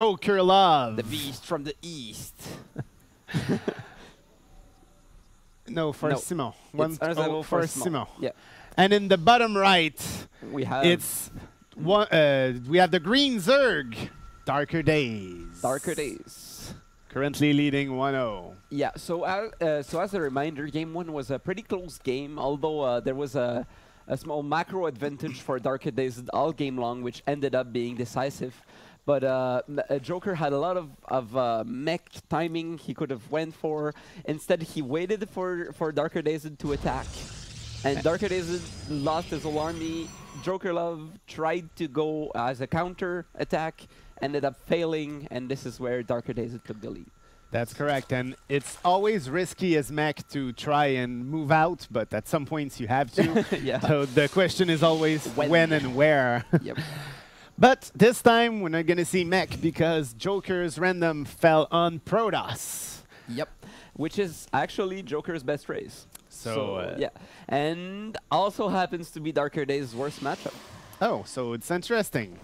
Joker Love. The beast from the east. no, for No, Simon. One oh, for. Simon. Yeah. And in the bottom right, We have it's one. Uh, we have the Green Zerg, Darker Days. Darker Days. Currently leading 1-0. Yeah, so uh, uh, so as a reminder, game one was a pretty close game, although uh, there was a, a small macro advantage for Darker Days all game long, which ended up being decisive. But uh, uh, Joker had a lot of, of uh, mech timing he could have went for. Instead, he waited for, for Darker Days to attack. And Darker Days lost his whole army. Joker Love tried to go as a counter attack, ended up failing, and this is where Darker Days took the lead. That's correct, and it's always risky as mech to try and move out, but at some points you have to. yeah. so the question is always When. when, and where. yep. but this time we're not gonna see mech because Joker's random fell on Protoss. Yep. Which is actually Joker's best race. So, uh, yeah, and also happens to be Darker Days' worst matchup. Oh, so it's interesting.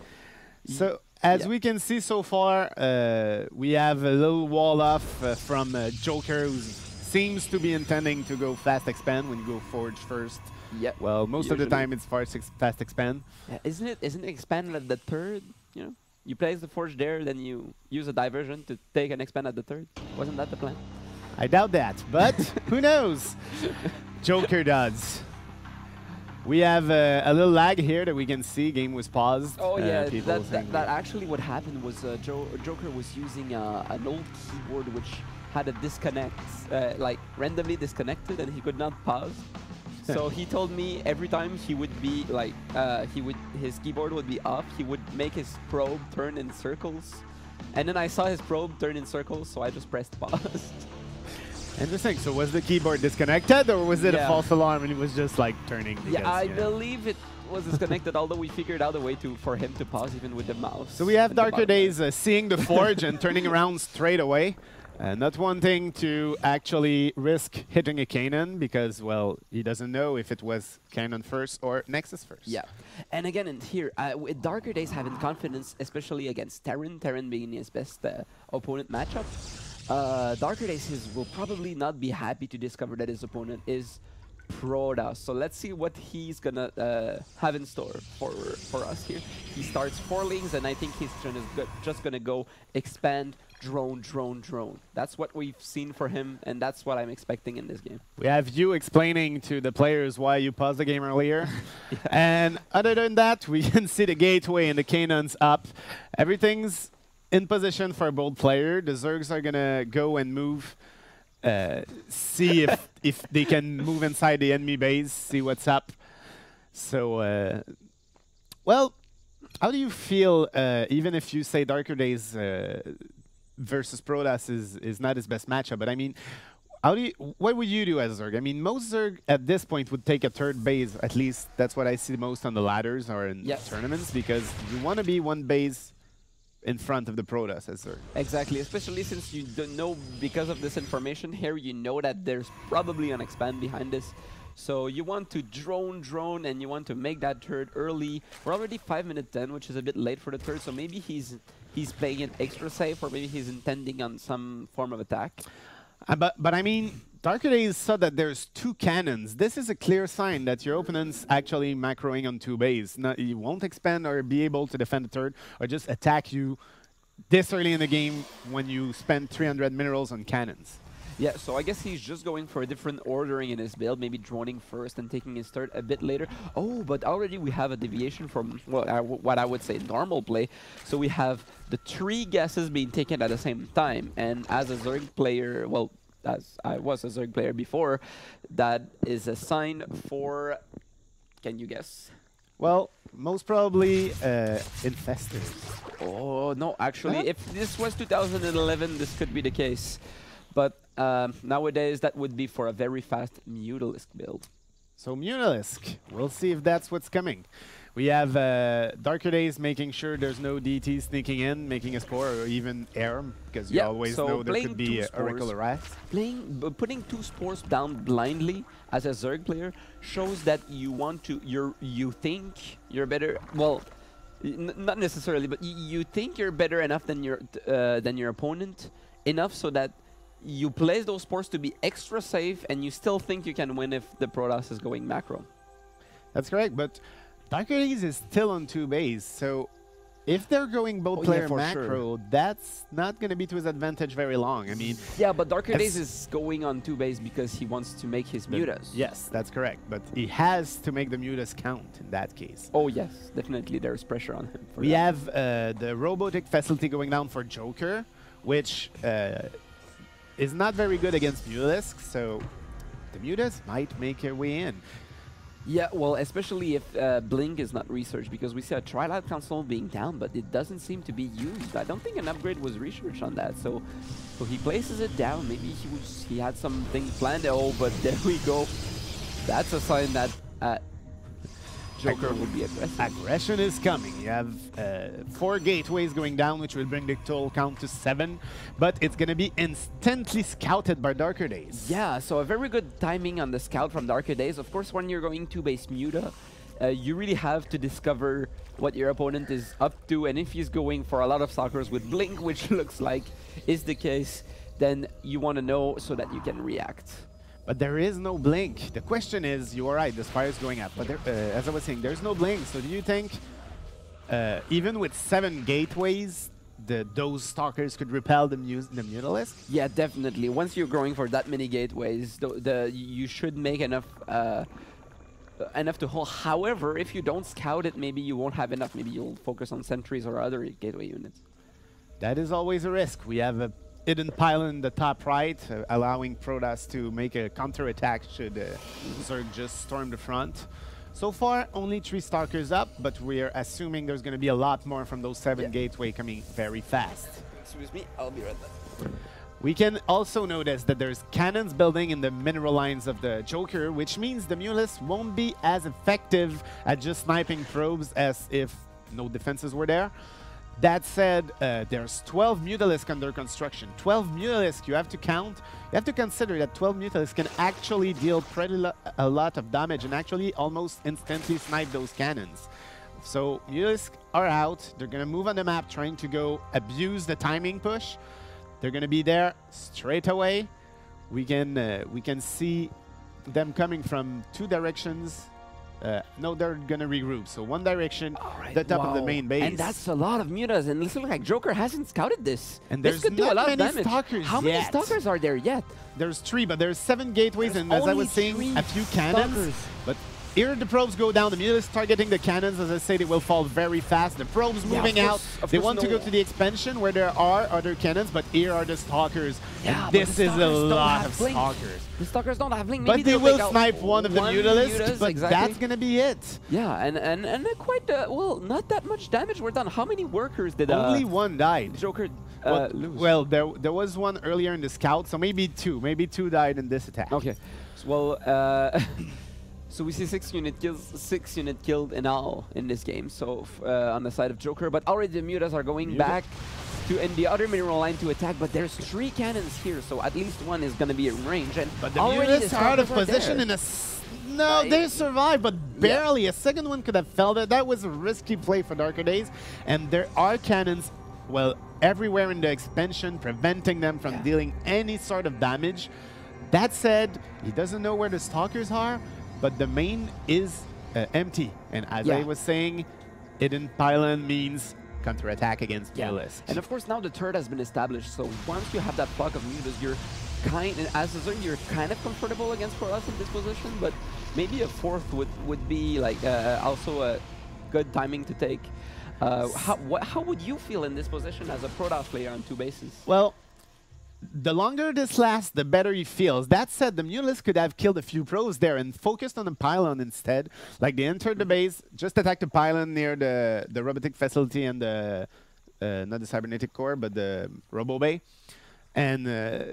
So as yeah. we can see so far, uh, we have a little wall off uh, from uh, Joker, who seems to be intending to go fast expand when you go forge first. Yeah. Well, most of the time it's fast, ex- fast expand. Yeah, Isn't it? Isn't it expanded at the third? You know, you place the forge there, then you use a diversion to take and expand at the third. Wasn't that the plan? I doubt that, but who knows? Joker does. We have uh, a little lag here that we can see. Game was paused. Oh Uh, yeah, people that, that, that actually what happened was uh, jo Joker was using uh, an old keyboard which had a disconnect, uh, like randomly disconnected, and he could not pause. So he told me every time he would be like, uh, he would his keyboard would be off. He would make his probe turn in circles, and then I saw his probe turn in circles, so I just pressed pause. Interesting. So was the keyboard disconnected, or was it a false alarm and it was just like turning? yeah, I know. believe it was disconnected. although we figured out a way to for him to pause even with the mouse. So we have Darker. Days uh, seeing the forge and turning around straight away. Uh, not wanting to actually risk hitting a cannon because, well, he doesn't know if it was cannon first or Nexus first. Yeah, and again in here, uh, with Darker Days having confidence, especially against Terran, Terran being his best uh, opponent matchup, uh, Darker Days is, will probably not be happy to discover that his opponent is Protoss. So let's see what he's gonna uh, have in store for for us here. He starts four lanes, and I think he's gonna go, just gonna go expand, drone, drone, drone. That's what we've seen for him, and that's what I'm expecting in this game. We have you explaining to the players why you paused the game earlier. And other than that, we can see the gateway and the cannons up. Everything's in position for a bold player. The Zergs are going to go and move, uh, see if, if they can move inside the enemy base, see what's up. So, uh, well, how do you feel, uh, even if you say Darker Days uh, versus Protoss is, is not his best matchup, but I mean, how do you, what would you do as a Zerg? I mean, most Zerg at this point would take a third base. At least that's what I see the most on the ladders or in Yes. tournaments because you want to be one base in front of the Protoss as Zerg. Exactly, especially since you don't know because of this information here, you know that there's probably an expand behind this. So you want to drone, drone, and you want to make that third early. We're already five minute ten, which is a bit late for the third. So maybe he's he's playing it extra safe, or maybe he's intending on some form of attack. Uh, but but I mean, Darker Days saw that there's two cannons. This is a clear sign that your opponent's actually macroing on two bays. You won't expand or be able to defend the third, or just attack you this early in the game when you spend 300 minerals on cannons. Yeah, so I guess he's just going for a different ordering in his build, maybe droning first and taking his third a bit later. Oh, but already we have a deviation from well, uh, what I would say normal play. So we have the three gases being taken at the same time, and as a Zerg player, well, as I was a Zerg player before, that is a sign for. Can you guess? Well, most probably uh, infestors. Oh no, actually, Huh? if this was 2011, this could be the case. But um, nowadays, that would be for a very fast Mutalisk build. So Mutalisk, we'll see if that's what's coming. We have uh, Darker Days making sure there's no DT sneaking in, making a score, or even air, because you Yeah, always so know there could be uh, Oracle spores. Playing, putting two spores down blindly as a Zerg player shows that you want to, you're, you think you're better. Well, N- not necessarily, but y- you think you're better enough than your uh, than your opponent enough so that you place those ports to be extra safe, and you still think you can win if the Protoss is going macro. That's correct, but Darker Days is still on two base, so if they're going both Oh, player for macro, that's not going to be to his advantage very long. I mean, Yeah, but Darker Days is going on two base because he wants to make his mutas. Yes, that's correct, but he has to make the mutas count in that case. Oh yes, definitely. There's pressure on him. For We that. have uh, the robotic facility going down for Joker, which uh, is not very good against Mutalisk, so the Mutas might make a way in. Yeah, well, especially if uh, Blink is not researched, because we see a Twilight Council being down, but it doesn't seem to be used. I don't think an upgrade was researched on that, so so he places it down. Maybe he was he had something planned. Oh, but there we go. That's a sign that uh, Joker be aggressive. Aggression is coming. You have uh, four gateways going down, which will bring the total count to seven, but it's going to be instantly scouted by Darker Days. Yeah, so a very good timing on the scout from Darker Days. Of course, when you're going to base Muta, uh, you really have to discover what your opponent is up to, and if he's going for a lot of stalkers with Blink, which looks like is the case, then you want to know so that you can react. But there is no blink. The question is, you are right, the spire is going up. But there, uh, as I was saying, there's no blink. So do you think, uh, even with seven gateways, the, those stalkers could repel the, mu the Mutalisk? Yeah, definitely. Once you're going for that many gateways, the, the you should make enough uh, enough to hold. However, if you don't scout it, maybe you won't have enough. Maybe you'll focus on sentries or other gateway units. That is always a risk. We have a hidden pylon in the top right, uh, allowing Protoss to make a counterattack should uh, Zerg just storm the front. So far, only three Stalkers up, but we're assuming there's going to be a lot more from those seven Yeah. gateway coming very fast. Excuse me, I'll be right back. We can also notice that there's cannons building in the mineral lines of the Joker, which means the Mulus won't be as effective at just sniping probes as if no defenses were there. That said, uh, there's 12 Mutalisk under construction. 12 Mutalisk, you have to count. You have to consider that 12 Mutalisk can actually deal pretty lo a lot of damage and actually almost instantly snipe those cannons. So Mutalisk are out. They're going to move on the map trying to go abuse the timing push. They're going to be there straight away. We can uh, we can see them coming from two directions. Uh, no, they're going to regroup. So one direction, Alright, the top of the main base. And that's a lot of mutas, and it looks like Joker hasn't scouted this. And this there's could do a lot of damage. stalkers How many stalkers are there yet? There's three, but there's seven gateways, There's and as I was saying, a few cannons. stalkers. But here the probes go down. The Mutalisk targeting the cannons. As I say, they will fall very fast. The probes Yeah, moving out. course- of They want to go to the expansion where there are other cannons, but here are the stalkers. Yeah, and this is a lot of blink. stalkers. The stalkers don't have blink. Maybe But they will out snipe one of the one mutas, but exactly. that's going to be it. Yeah, and and and quite uh, well, not that much damage were done. How many workers did uh, Only one died. Joker uh, well, lose? well, there, there was one earlier in the scout, so maybe two. Maybe two died in this attack. Okay. So, well, uh, so we see six unit kills, six unit killed in all in this game. So uh, on the side of Joker, but already the mutas are going Muta- back to in the other mineral line to attack. But there's three cannons here, so at least one is gonna be in range. And But the already Mutalisk are out of position in a. S- no, they survived, but barely. A second one could have fell there. That was a risky play for Darker Days. And there are cannons, well, everywhere in the expansion, preventing them from Yeah. dealing any sort of damage. That said, he doesn't know where the stalkers are, but the main is uh, empty. And as I was saying, hidden pylon means counterattack against Yeah. And of course now the turret has been established, so once you have that block of mutas, you're kind as a Zerg, you're kind of comfortable against Protoss in this position, but maybe a fourth would would be like uh, also a good timing to take. Uh, how what, how would you feel in this position as a Protoss player on two bases? Well, the longer this lasts, the better he feels. That said, the Mulus could have killed a few pros there and focused on the pylon instead. Like they entered the base, just attacked the pylon near the, the robotic facility and the, uh, not the cybernetic core, but the robo bay. and uh,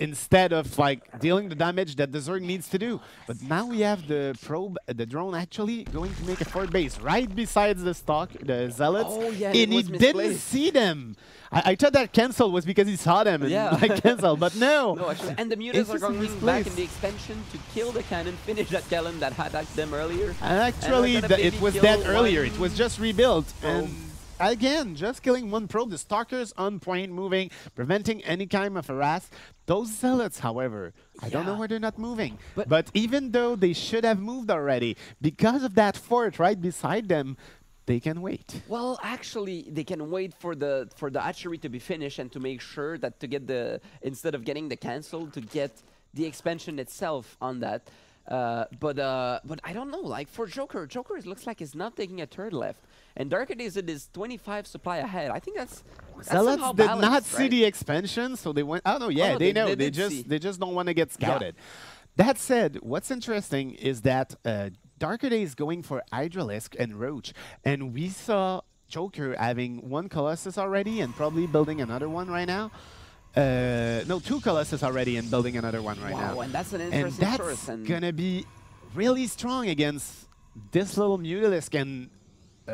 instead of like dealing the damage that the Zerg needs to do. But now we have the probe, the drone actually going to make a fort base right besides the stock, the zealots, Oh, yeah, and he didn't see them. I, I thought that cancel was because he saw them and Yeah. like cancel, but no. No, actually, and the mutas are going back in the expansion to kill the cannon, finish that cannon that attacked them earlier. And actually, gonna the, it was dead earlier. It was just rebuilt. Oh, and probe. Again, just killing one probe. The stalkers on point, moving, preventing any kind of harass. Those zealots, however, I don't know Yeah. why they're not moving. But, But- even though they should have moved already, because of that fort right beside them, they can wait. Well, actually, they can wait for the for the hatchery to be finished and to make sure that to get the instead of getting the cancel to get the expansion itself on that. Uh, but uh, but I don't know. Like for Joker, Joker it looks like is not taking a third left, and Darker Days is 25 supply ahead. I think that's, Zealots did not balanced, see right? the expansion, so they went. Oh no, yeah, no, they, they- know. they They, just see. they just don't want to get scouted. That said, what's interesting is that uh, Darker Days going for Hydralisk and Roach, and we saw Joker having one Colossus already and probably building another one right now. Uh, no, two Colossus already and building another one right wow, now. and that's an And interesting that's choice. And gonna be really strong against this little Mutalisk and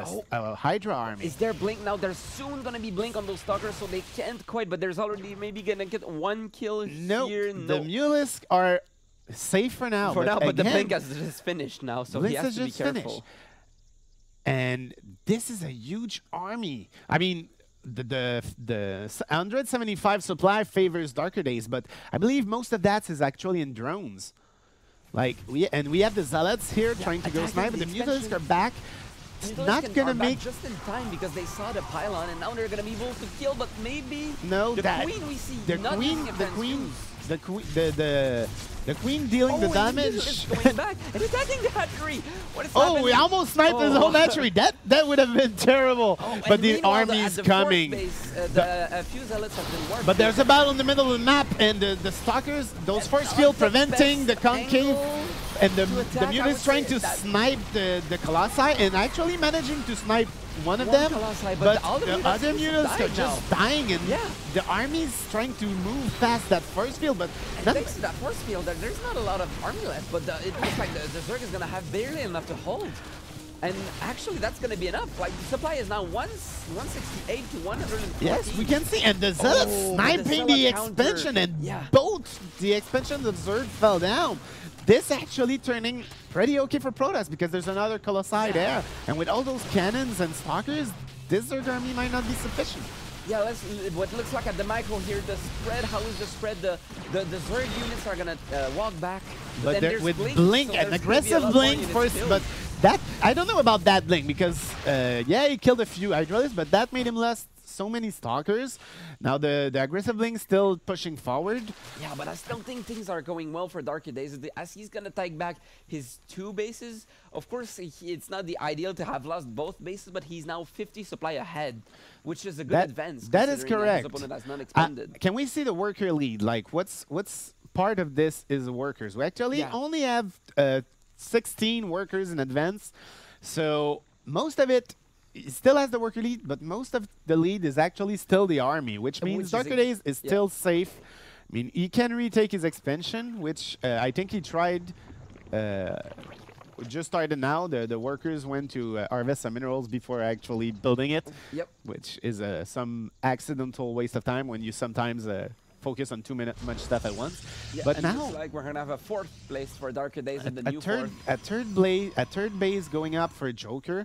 s- Oh. uh, Hydra army. Is there blink now? There's soon gonna be blink on those stalkers, so they can't quite. But there's already maybe gonna get one kill No, here. No, the No, Mutalisk are safe for now. for now, but the again, blink has just finished now, so he Blink has has to be just finished. careful. And this is a huge army. I mean, the the the 175 supply favors Darker Days, but I believe most of that is actually in drones. Like we and we have the zealots here trying to go snipe, but the the mutas are back. It's not gonna make just in time because they saw the pylon and now they're gonna be able to kill. But maybe no the that queen we see the not queen the queen the queen the the the queen dealing oh, the damage. Going back and attacking the hatchery. What is Oh, happening? we almost sniped his Oh. whole hatchery. That that would have been terrible. Oh, but the meanwhile, army is the coming. Base, uh, the, a few zealots have been. But there's a battle in the middle of the map, and the, the stalkers, those force field preventing the concave, angle and the, to the attack, I mutas would trying to snipe the, the colossi, and actually managing to snipe one of One them. colossi, but but the other the other just mutas are just now. dying, and Yeah. the army's trying to move past that force field, but thanks to that force field, there, there's not a lot of army left, but the, it looks like the, the Zerg is gonna have barely enough to hold. And actually, that's gonna be enough. Like, the supply is now one, 168 to 140. Yes, we can see, and the zealots Oh, the sniping the, counter. expansion, and Yeah. both the expansion of Zerg fell down. This actually turning pretty okay for Protoss because there's another Colossi there, and with all those cannons and stalkers, this Zerg army might not be sufficient. Yeah, let's, what looks like at the micro here, the spread, how is the spread? The, the, the Zerg units are gonna uh, walk back. But there's with blink, blink, so an there's gonna be a aggressive blink first, but that I don't know about that blink because uh, yeah, he killed a few Hydralisks, but that made him lose so many stalkers. Now the the aggressive blink still pushing forward. Yeah, but I still think things are going well for Darker Days. As he's gonna take back his two bases, of course, he, it's not the ideal to have lost both bases, but he's now 50 supply ahead, which is a good That- advance. that is correct. His opponent has not Uh, can we see the worker lead? Like, what's what's part of this is workers. We actually Yeah. only have uh, 16 workers in advance, so most of it it still has the worker lead, but most of the lead is actually still the army, which means which Darker Days is yeah. still safe. I mean, he can retake his expansion, which uh, I think he tried. Uh, just started now. The the workers went to uh, harvest some minerals before actually building it Yep. which is uh, some accidental waste of time when you sometimes uh, focus on too many, much stuff at once. Yeah, but now, like we're gonna have a fourth place for Darker Days in the a new third, fourth. a third blade, a third base going up for Joker.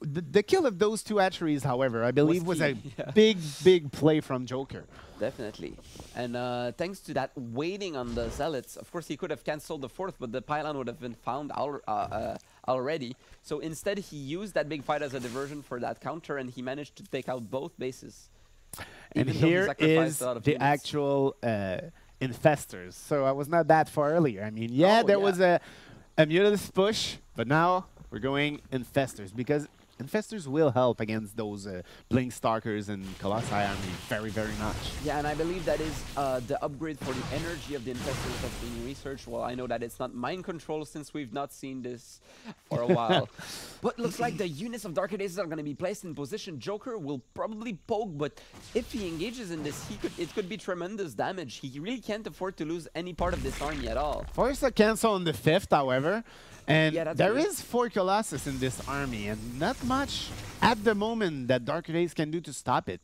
The, the kill of those two hatcheries, however, I believe was, a yeah. big, big play from Joker. Definitely. And uh, thanks to that waiting on the Zealots, of course he could have cancelled the fourth, but the pylon would have been found al uh, uh, already. So instead he used that big fight as a diversion for that counter and he managed to take out both bases. And Even here is a lot of the units. actual uh, infestors. So I was not that far earlier. I mean, yeah, Oh, there yeah. was a, a mutalisk push, but now we're going infestors because Infestors will help against those uh, Blink Stalkers and Colossi army very, very much. Yeah, and I believe that is uh, the upgrade for the energy of the Infestors that's being researched. Well, I know that it's not mind control since we've not seen this for a while. but looks like the units of Darker Days are going to be placed in position. Joker will probably poke, but if he engages in this, he could it could be tremendous damage. He really can't afford to lose any part of this army at all. Force a cancel on the 5th, however. And Yeah, there is four Colossus in this army, and not much at the moment that Dark Days can do to stop it.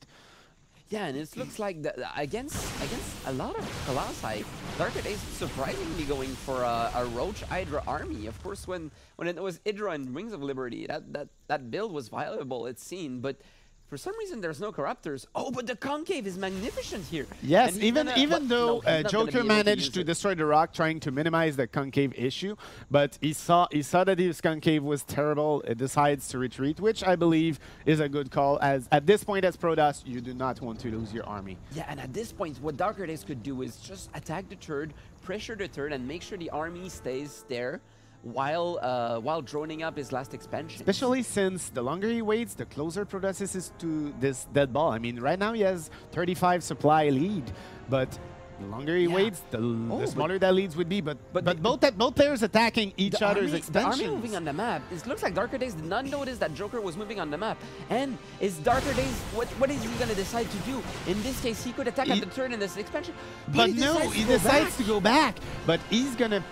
Yeah, and it looks like the, against against a lot of Colossi, Dark Days surprisingly going for a, a Roach Hydra army. Of course, when when it was Hydra and Wings of Liberty, that that that build was viable. It's seen, but for some reason there's no corruptors. Oh, but the concave is magnificent here. Yes, even gonna- even though no, uh, not gonna be Joker able to managed to destroy the rock, trying to minimize the concave issue, but he saw he saw that his concave was terrible. It decides to retreat, which I believe is a good call. As at this point, as Protoss, you do not want to lose your army. Yeah, and at this point, what Darker Days could do is just attack the third, pressure the third, and make sure the army stays there while uh, while droning up his last expansion. Especially since the longer he waits, the closer Protoss is to this deathball. I mean, right now he has 35 supply lead, but the longer he Yeah. waits, the, Oh, the smaller that leads would be. But but but, both that both players attacking each the other's army, the army moving on the map. It looks like Darker Days did not notice that Joker was moving on the map. And is Darker Days what what is he gonna decide to do? In this case, he could attack He- at the turn in this expansion. But he no, he decides back. to go back. But he's gonna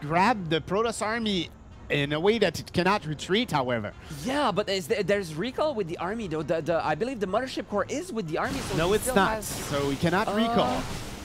grab the Protoss army in a way that it cannot retreat. However, Yeah, but is there, there's recall with the army though. The, the I believe the mothership core is with the army. So no, it's not. has- So we cannot Uh, recall.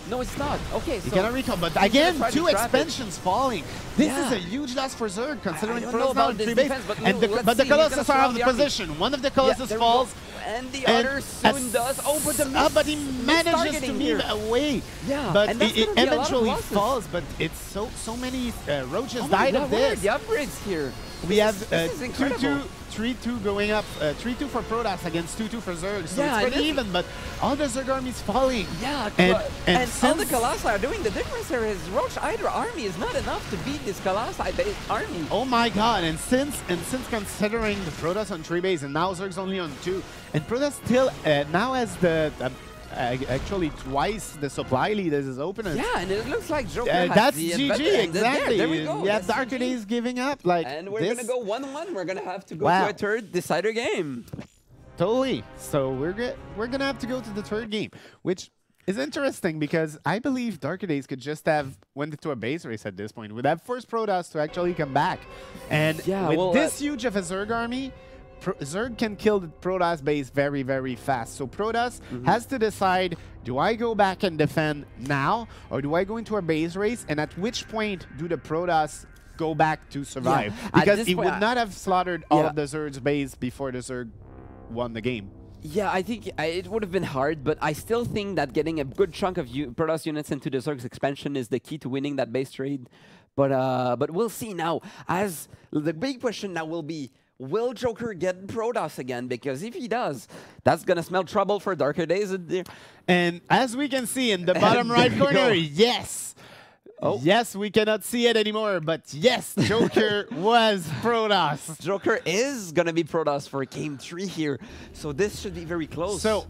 No, it's not. Okay, so cannot recall. But again, two expansions falling. This is a huge loss for Zerg, considering don't now in three base. defense, but and the, but the see, he's gonna Colossus are out of the position. One of the Colossus we falls. and the and other soon does. Oh, but the miss- but he manages to move away. Yeah, but and it, it gonna a lot of eventually falls. But it's so so many uh, roaches Oh died God, of this. the upgrades here. We This have is- uh, this is 2 incredible. 2, 3 2 going up, uh, 3 2 for Protoss against 2 2 for Zerg. So Yeah, it's pretty even, but all the Zerg army is falling. Yeah, And- and and, all the Colossi are doing the difference here is Roach Hydra army is not enough to beat this Colossi-based army. Oh my god, and since and since considering the Protoss on 3 base and now Zerg's only on 2, and Protoss still uh, now has the, actually twice the supply lead as his opponent. Yeah, and it looks like Joker Uh, that's GG. And there- exactly. There, we go. Yeah, that's Darker GG. Days giving up. Like And we're this, gonna go one-one. We're gonna have to go Wow. to a third decider game. Totally. So we're go- we're gonna have to go to the third game, which is interesting because I believe Darker Days could just have went into a base race at this point. Would have forced Protoss to actually come back, and Yeah, with well, this uh, huge of a Zerg army. Pro- Zerg can kill the Protoss base very, very fast. So Protoss Mm-hmm. has to decide, do I go back and defend now, or do I go into a base race? And at which point do the Protoss go back to survive? At Because he would I- not have slaughtered all Yeah. of the Zerg's base before the Zerg won the game. Yeah, I think it would have been hard, but I still think that getting a good chunk of Protoss units into the Zerg's expansion is the key to winning that base trade. But uh, but we'll see now. As the big question now will be, will Joker get Protoss again? Because if he does, that's gonna smell trouble for Darker Days. And as we can see in the bottom right corner, go. yes. Oh. Yes, we cannot see it anymore, but yes, Joker was Protoss. Joker is gonna be Protoss for game three here, so this should be very close. So,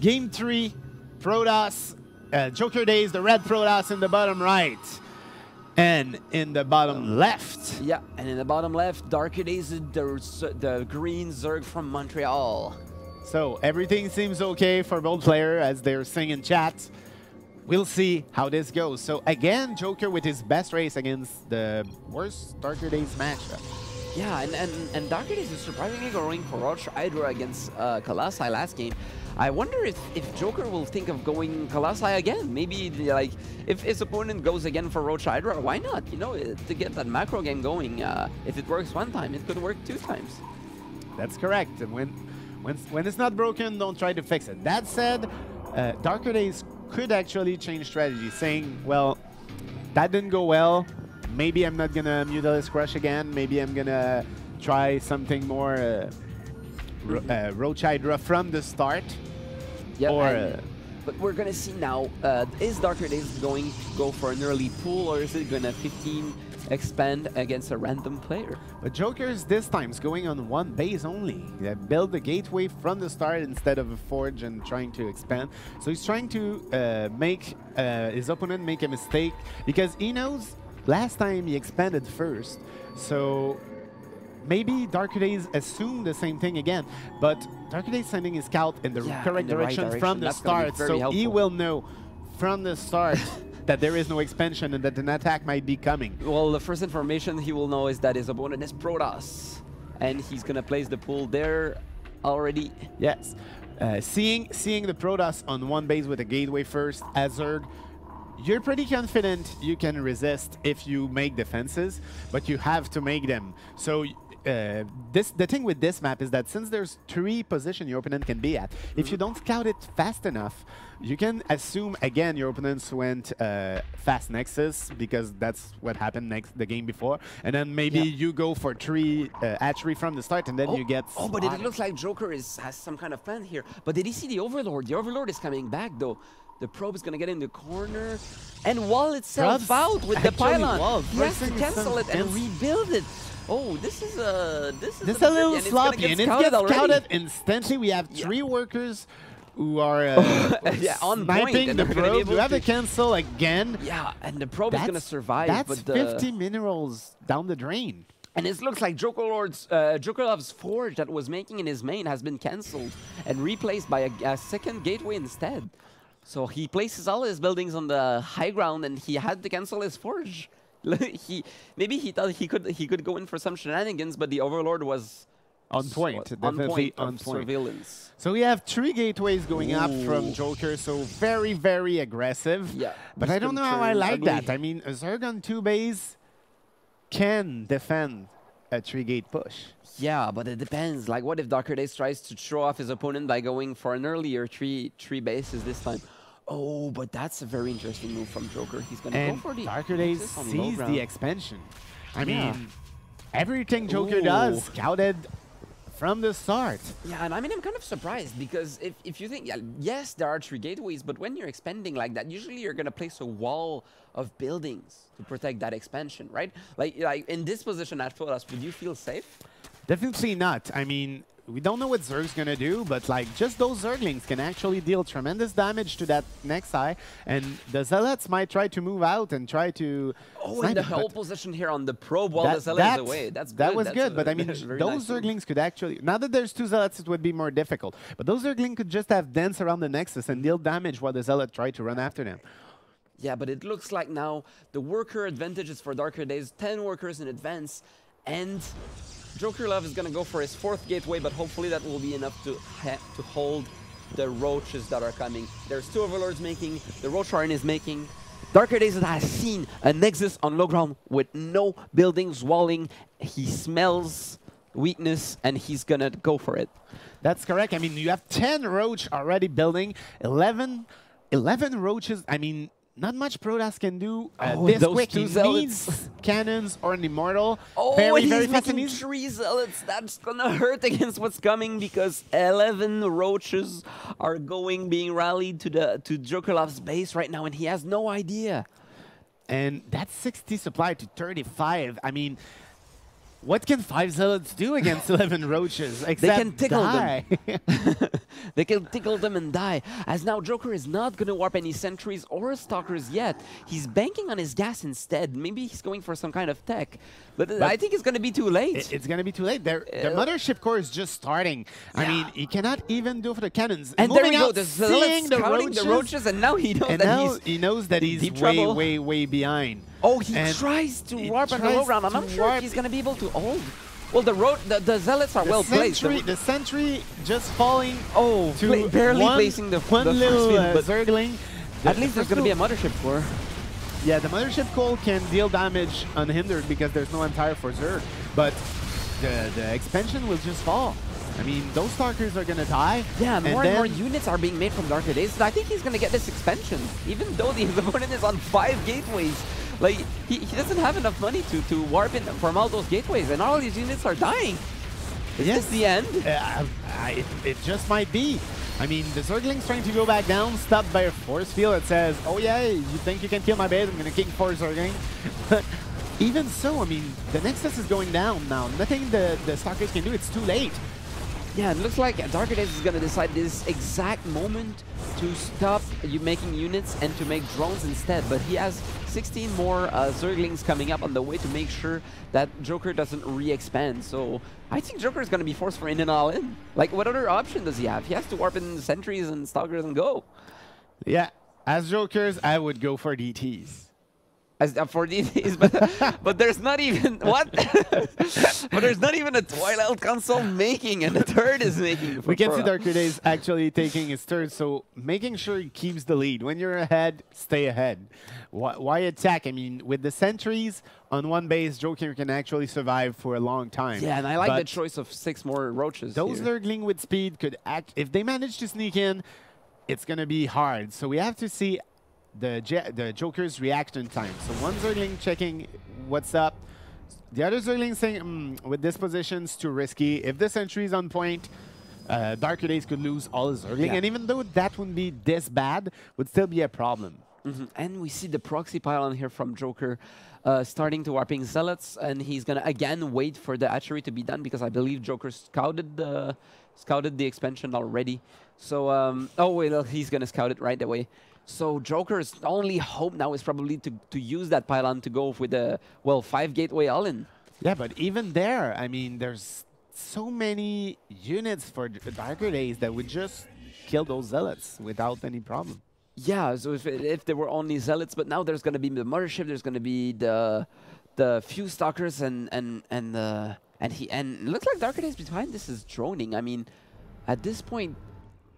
game three, Protoss, uh, Joker Days, the red Protoss in the bottom right. And in the bottom left, yeah, and in the bottom left, Darker Days, is the the green Zerg from Montreal. So everything seems okay for both player as they're singing chat. We'll see how this goes. So again, Joker with his best race against the worst Darker Days matchup. Yeah, and, and, and Darker Days is surprisingly going for Roach Hydra against uh, Colossi last game. I wonder if, if Joker will think of going Colossi again. Maybe, like, if his opponent goes again for Roach Hydra, why not? You know, uh, to get that macro game going, uh, if it works one time, it could work two times. That's correct. And when, when, when it's not broken, don't try to fix it. That said, uh, Darker Days could actually change strategy, saying, well, that didn't go well. Maybe I'm not gonna Mutalisk Crush again. Maybe I'm gonna try something more uh, ro- uh, Roach Hydra from the start. Yeah, Or, uh, but we're gonna see now, uh, is Darker Days going to go for an early pool or is it gonna 15, expand against a random player. But Joker's this time is going on one base only. They build the gateway from the start instead of a forge and trying to expand. So he's trying to uh, make uh, his opponent make a mistake because he knows last time he expanded first. So maybe Darker Days assume the same thing again, but Darker Days sending his scout in the Yeah, correct in the right direction, direction. from the That's start, so he will know from the start that there is no expansion and that an attack might be coming. Well, the first information he will know is that his opponent is Protoss, and he's gonna place the pool there already. Yes. Uh, seeing seeing the Protoss on one base with a gateway first, Azurg, you're pretty confident you can resist if you make defenses, but you have to make them. So uh, this the thing with this map is that since there's three position your opponent can be at, if you don't scout it fast enough, you can assume again your opponents went uh, fast nexus because that's what happened next the game before, and then maybe Yeah. you go for three uh, hatchery from the start, and then you get. Oh, but it looks like Joker is has some kind of plan here. But did he see the Overlord? The Overlord is coming back though. The probe is gonna get in the corner and wall itself Probs out with the pylon. He has to cancel it and rebuild it. Oh, this is a this is This a, is a little tricky, and it's gonna sloppy, and it scouted gets already. scouted instantly. We have Yeah. three workers who are uh, Yeah, on sniping the they're gonna be probe. You have to- to cancel again. Yeah, and the probe is gonna survive. That's but the, 50 minerals down the drain. And it looks like Joker Lord's uh, Joker forge that was making in his main has been cancelled and replaced by a, a second gateway instead. So he places all his buildings on the high ground, and he had to cancel his forge. he maybe he thought he could he could go in for some shenanigans, but the Overlord was On point, so- on point on point. surveillance. So we have three gateways going up from Joker, so very, very aggressive. Yeah, But I don't know how I like ugly. that. I mean, a Zergon 2 base can defend a three gate push. Yeah, but it depends. Like, what if Darker Days tries to throw off his opponent by going for an earlier three three bases this time? Oh, but that's a very interesting move from Joker. He's gonna And go for the Darker Days Nexus on low sees the expansion. I Yeah. mean, everything Joker Ooh. does scouted from the start. Yeah, and I mean, I'm kind of surprised because if, if you think, yeah, yes, there are three gateways, but when you're expanding like that, usually you're going to place a wall of buildings to protect that expansion, right? Like, like in this position at Protoss, would you feel safe? Definitely not. I mean, we don't know what Zerg's gonna do, but like just those Zerglings can actually deal tremendous damage to that next eye, and the Zealots might try to move out and try to. Oh, in the whole position here on the probe while that- the Zealot is away. That's that was That's good, but I mean, those nice. Zerglings could actually. Now that there's two Zealots, it would be more difficult. But those Zerglings could just have dance around the Nexus and deal damage while the Zealot tried to run after them. Yeah, but it looks like now the worker advantage is for Darker Days, 10 workers in advance, and Joker Love is gonna go for his fourth gateway, but hopefully that will be enough to to hold the roaches that are coming. There's two overlords making, the roach Warren is making. Darker Days has seen a Nexus on low ground with no buildings walling. He smells weakness and he's gonna go for it. That's correct. I mean, you have 10 Roach already building, 11, 11 Roaches. I mean, not much Protoss can do uh, Oh, this those quick. two He zealots. needs cannons or an Immortal. Oh, very, and very he's and making three zealots. That's gonna hurt against what's coming because 11 roaches are going, being rallied to the to Joker Love's base right now, and he has no idea. And that's 60 supply to 35. I mean, what can five Zealots do against 11 Roaches? Except can tickle them. They can tickle them and die. As now Joker is not gonna warp any sentries or stalkers yet. He's banking on his gas instead. Maybe he's going for some kind of tech, but, I think it's gonna be too late. It- it's gonna be too late. Their, the Uh, mothership core is just starting. I mean, he cannot even do for the cannons. and there Moving we go. The seeing the roaches, the roaches, and now he knows and that now he's he knows that he's way, trouble. way, way behind. Oh, he And tries to warp on the low ground. I'm not sure if he's going to be able to hold. Well, the road, the, the zealots are The well placed. sentry, The- the sentry just falling oh, to barely one, placing the, one the little uh, but Zergling. at least there's going to be a mothership core. Yeah, the mothership core can deal damage unhindered because there's no entire for Zerg, but the the expansion will just fall. I mean, those stalkers are gonna die. Yeah, more and, more then- units are being made from Darker Days. and I think he's going to get this expansion, even though the opponent is on five gateways. Like, he, he doesn't have enough money to, to warp in from all those gateways, and all these units are dying. Is Yes. this the end? Uh, I, it, it just might be. I mean, the Zergling's trying to go back down, stopped by a force field that says, oh yeah, you think you can kill my base? I'm gonna kick four Zergling. But even so, I mean, the Nexus is going down now. Nothing the, the Stalkers can do. It's too late. Yeah, it looks like Darker Days is gonna decide this exact moment to stop you making units and to make drones instead. But he has 16 more uh, Zerglings coming up on the way to make sure that Joker doesn't re-expand. So I think Joker is gonna be forced for in and all in. Like, what other option does he have? He has to warp in sentries and stalkers and go. Yeah, as Jokers, I would go for DTs. As, uh, for these, but, but there's not even what? but there's not even a Twilight Council making, and the third is making. We can see Darker Days actually taking his turn, so making sure he keeps the lead. When you're ahead, stay ahead. Why, why attack? I mean, with the sentries on one base, Joker can actually survive for a long time. Yeah, and I like the choice of six more roaches. Those here. Zergling with speed could act if they manage to sneak in. It's gonna be hard. So we have to see the, the Joker's reaction time. So one Zergling checking what's up. The other Zergling saying, mm, with this position's too risky. If this entry is on point, uh, Darker Days could lose all his Zergling. Yeah. And even though that wouldn't be this bad, would still be a problem. Mm -hmm. And we see the proxy pylon here from Joker uh, starting to warping Zealots. And he's going to again wait for the hatchery to be done because I believe Joker scouted the, scouted the expansion already. So, um, oh, wait, he's going to scout it right away. So Joker's only hope now is probably to, to use that pylon to go with the, well, five gateway all-in. Yeah, but even there, I mean, there's so many units for Darker Days that would just kill those zealots without any problem. Yeah, so if, if there were only zealots, but now there's going to be the mothership, there's going to be the the few stalkers and and and the and he and looks like Darker Days behind this is droning. I mean, at this point,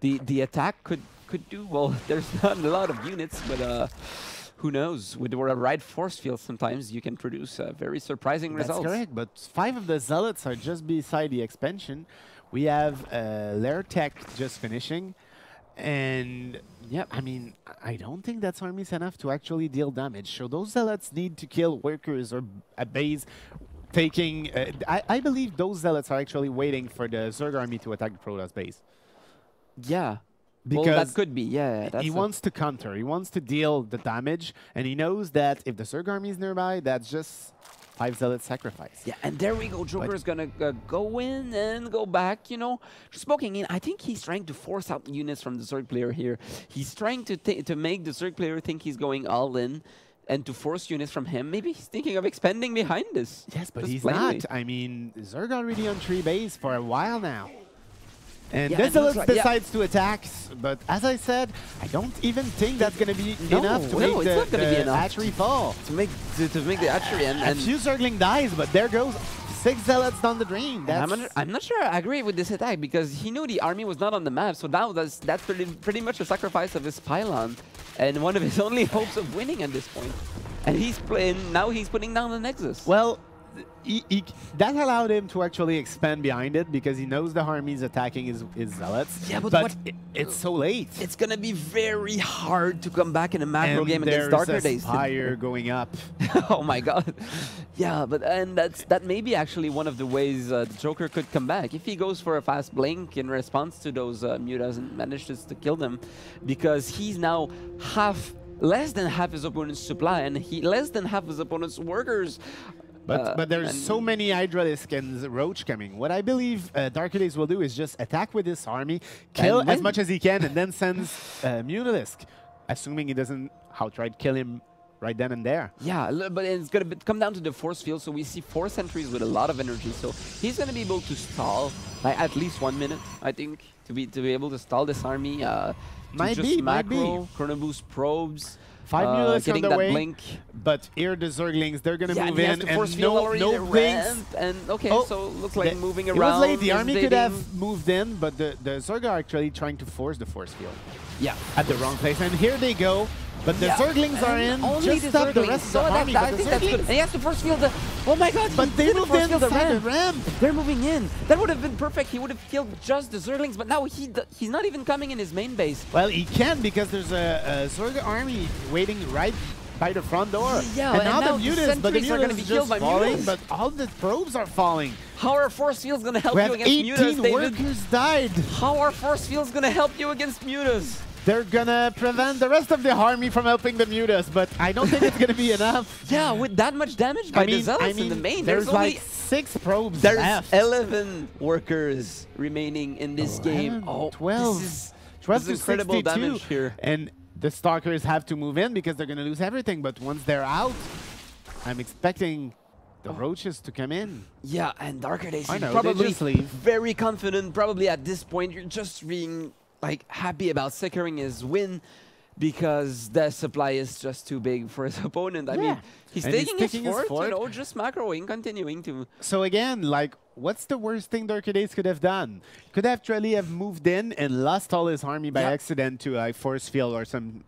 the the attack could could do. Well, there's not a lot of units, but uh, who knows? With the right force field, sometimes you can produce uh, very surprising That's results. That's correct, but five of the Zealots are just beside the expansion. We have uh, Lair Tech just finishing. And, yeah, I mean, I don't think that's army's enough to actually deal damage. So those Zealots need to kill workers or a base taking... Uh, I, I believe those Zealots are actually waiting for the Zerg army to attack the Protoss base. Yeah, because well, that could be, yeah. he wants to counter. He wants to deal the damage, and he knows that if the Zerg army is nearby, that's just five zealot sacrifice. Yeah, and there we go. Joker is gonna uh, go in and go back. You know, smoking in. I think he's trying to force out units from the Zerg player here. He's trying to to make the Zerg player think he's going all in. And to force units from him, maybe he's thinking of expanding behind this. Yes, but he's plainly. not. I mean, Zerg already on tree base for a while now. And yeah, like, decides yeah. to attack, but as I said, I don't even think that's going to be no, enough to no, make the, the hatchery fall. To make to, to make the hatchery and, and a few Zergling dies, but there goes six zealots down the drain. I'm, under, I'm, not sure I agree with this attack because he knew the army was not on the map, so now that's that's pretty pretty much a sacrifice of his pylon and one of his only hopes of winning at this point. And he's playing now. He's putting down the Nexus. Well, he, he, that allowed him to actually expand behind it because he knows the army's attacking his, zealots. Yeah, but, but it, it's so late. It's gonna be very hard to come back in a macro and game against Darker Days. Spire going up. oh my god. Yeah, but and that's that may be actually one of the ways uh, the Joker could come back if he goes for a fast blink in response to those uh, mutas and manages to kill them, because he's now half less than half his opponent's supply and he less than half his opponent's workers but uh, but there's so many Hydralisk and Roach coming. What I believe uh, Days will do is just attack with this army, kill as much as he can, and then sends uh, Mutalisk, assuming he doesn't outright kill him right then and there. Yeah, but it's going to come down to the force field, so we see four sentries with a lot of energy, so he's going to be able to stall by at least one minute, I think, to be to be able to stall this army. Uh, might be, might be. Chrono Boost probes. Five uh, on the way, blink. but here the Zerglings, they're going yeah, to move in and no, no blinks. And okay, oh, so looks like moving around. It was late. The army could have moved in, but the, the Zerg are actually trying to force the force field. Yeah. At the wrong place. And here they go. But the yeah. Zerglings are in. Only just the Zerglings. the rest so of the army. I think that's good. And he has to force field the. Oh my god! But they moved in the ramp. ramp. They're moving in. That would have been perfect. He would have killed just the Zerglings, but now he he's not even coming in his main base. Well, he can because there's a, a Zerg army waiting right by the front door. Yeah, and, and now, now the mutas, but the mutas are going to be killed by falling, mutas. But all the probes are falling. How are force fields going to help we you against mutas, 18 workers died. How are force fields going to help you against mutas? They're gonna prevent the rest of the army from helping the mutas, but I don't think it's gonna be enough. Yeah, with that much damage by I mean, the zealots I mean, in the main, there's, there's, only like six probes there's left. 11 workers remaining in this game. 11, Oh, 12. This is, 12 this incredible 62. damage here. And the stalkers have to move in because they're gonna lose everything. But once they're out, I'm expecting the oh. roaches to come in. Yeah, and Darker Days I is know, they probably very confident. Probably at this point, you're just being like happy about securing his win because the supply is just too big for his opponent. I Yeah. mean, he's And he's taking, taking his his, fort, fort. you know, just macroing, continuing to. So again, like, what's the worst thing Darker Days could have done? Could have Trelly have moved in and lost all his army by accident to a force field or some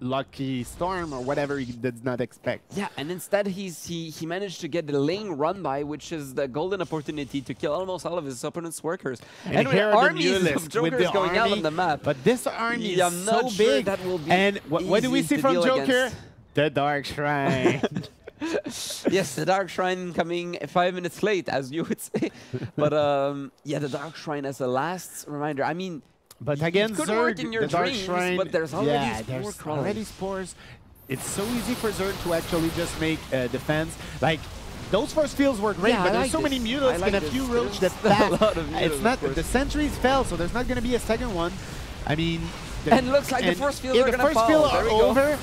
lucky storm or whatever he did not expect. Yeah, and instead he's he he managed to get the lane run by, which is the golden opportunity to kill almost all of his opponent's workers. And, with here are the armies new of jokers the going out on the map. But this army Yeah, is so sure big. that will be and what, what do we see from Joker? against. The Dark Shrine. yes, the Dark Shrine coming five minutes late, as you would say. but um, yeah, the Dark Shrine as a last reminder. I mean, But It again, could Zerg, work in your the Dark dreams, Shrine, but there's already yeah, spore there's crawling. already spores. It's so easy for Zerg to actually just make uh, defense. Like those force fields were great, Yeah, but I there's like so many this. mutants I like and a few roach There's that back. it's not the sentries fell, so there's not going to be a second one. I mean, the, And looks like the and force fields if are the gonna fall. field are over.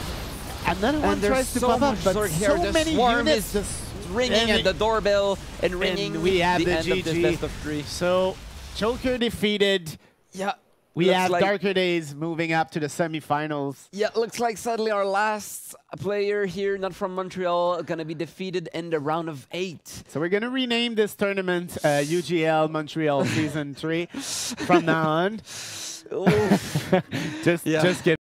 Another one and there's tries to so pop up, but here. so the many units is just ringing and at the doorbell and ringing we have the, the end of this GG. best of three. So Joker defeated. Yeah. We looks have like, Darker Days moving up to the semifinals. Yeah, looks like suddenly our last player here, not from Montreal, gonna be defeated in the round of eight. So we're gonna rename this tournament uh, UGL Montreal Season Three from now on. Just, Yeah. just kidding.